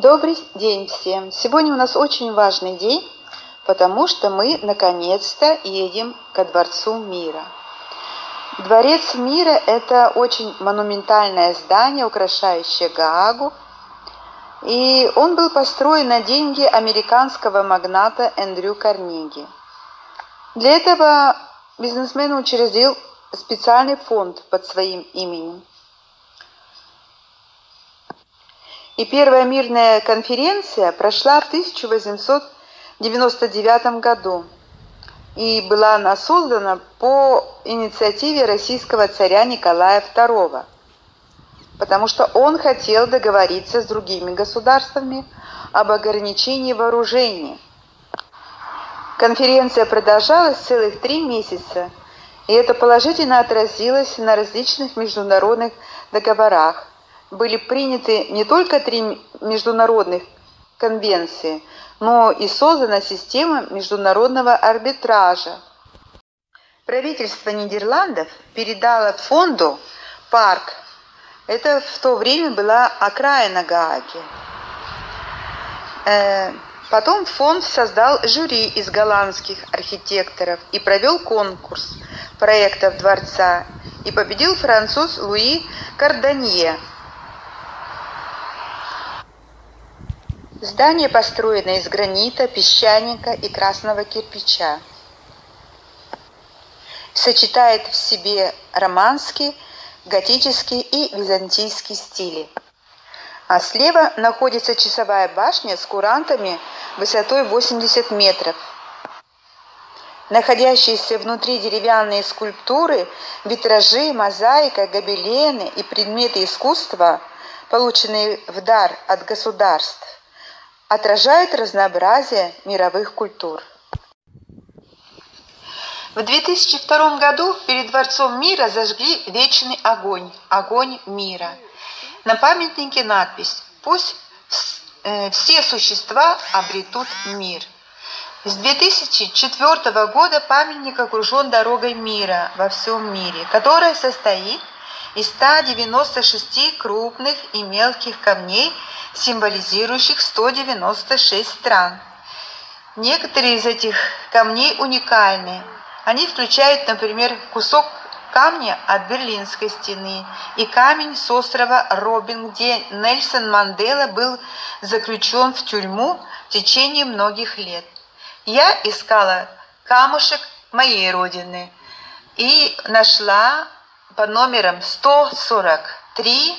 Добрый день всем! Сегодня у нас очень важный день, потому что мы наконец-то едем ко Дворцу мира. Дворец мира – это очень монументальное здание, украшающее Гаагу, и он был построен на деньги американского магната Эндрю Карнеги. Для этого бизнесмен учредил специальный фонд под своим именем – И первая мирная конференция прошла в 1899 году. И была она создана по инициативе российского царя Николая II, потому что он хотел договориться с другими государствами об ограничении вооружений. Конференция продолжалась целых три месяца, и это положительно отразилось на различных международных договорах, были приняты не только три международных конвенции, но и создана система международного арбитража. Правительство Нидерландов передало фонду парк. Это в то время была окраина Гааги. Э, потом фонд создал жюри из голландских архитекторов и провел конкурс проектов дворца. И победил француз Луи Карданье – Здание построено из гранита, песчаника и красного кирпича. Сочетает в себе романский, готический и византийский стили. А слева находится часовая башня с курантами высотой 80 метров. Находящиеся внутри деревянные скульптуры, витражи, мозаика, гобелены и предметы искусства, полученные в дар от государств, отражает разнообразие мировых культур. В 2002 году перед Дворцом мира зажгли вечный огонь, огонь мира. На памятнике надпись «Пусть э, все существа обретут мир». С 2004 года памятник окружен дорогой мира во всем мире, которая состоит из 196 крупных и мелких камней – символизирующих 196 стран. Некоторые из этих камней уникальны. Они включают, например, кусок камня от Берлинской стены и камень с острова Робин, где Нельсон Мандела был заключен в тюрьму в течение многих лет. Я искала камушек моей родины и нашла под номером 143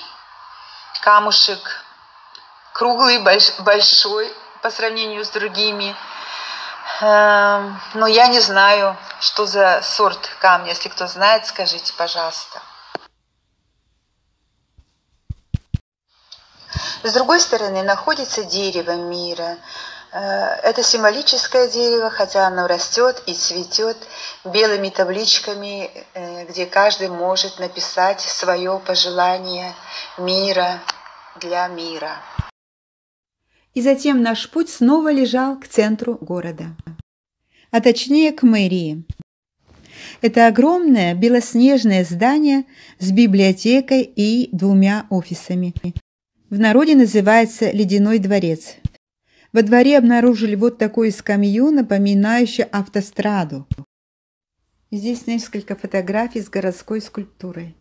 камушек круглый, больш, большой по сравнению с другими. Эм, но я не знаю, что за сорт камня. Если кто знает, скажите, пожалуйста. С другой стороны находится дерево мира. Э, это символическое дерево, хотя оно растет и цветет белыми табличками, э, где каждый может написать свое пожелание мира для мира и затем наш путь снова лежал к центру города, а точнее к мэрии. Это огромное белоснежное здание с библиотекой и двумя офисами. В народе называется «Ледяной дворец». Во дворе обнаружили вот такую скамью, напоминающую автостраду. Здесь несколько фотографий с городской скульптурой.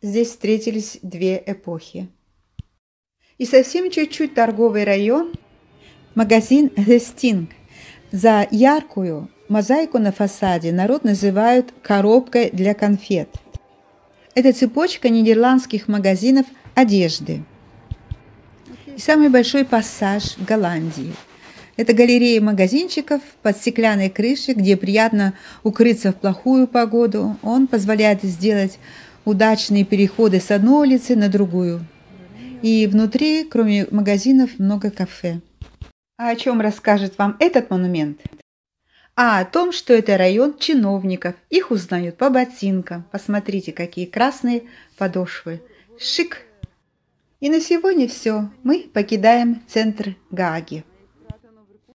Здесь встретились две эпохи. И совсем чуть-чуть торговый район, магазин The Sting. За яркую мозаику на фасаде народ называют коробкой для конфет. Это цепочка нидерландских магазинов одежды. И самый большой пассаж в Голландии. Это галерея магазинчиков под стеклянной крышей, где приятно укрыться в плохую погоду. Он позволяет сделать удачные переходы с одной улицы на другую. И внутри, кроме магазинов, много кафе. А о чем расскажет вам этот монумент? А о том, что это район чиновников. Их узнают по ботинкам. Посмотрите, какие красные подошвы. Шик! И на сегодня все. Мы покидаем центр Гаги.